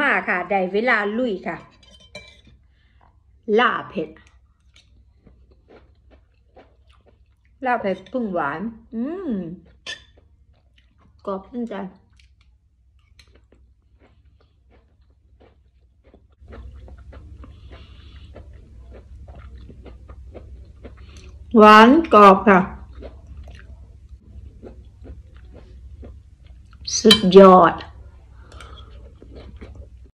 มาค่ะ ได้เวลาลุยค่ะ ลาเผ็ด ลาเผ็ดพึ่งหวาน อืมกรอบจริงจังหวานกรอบค่ะ สุดยอด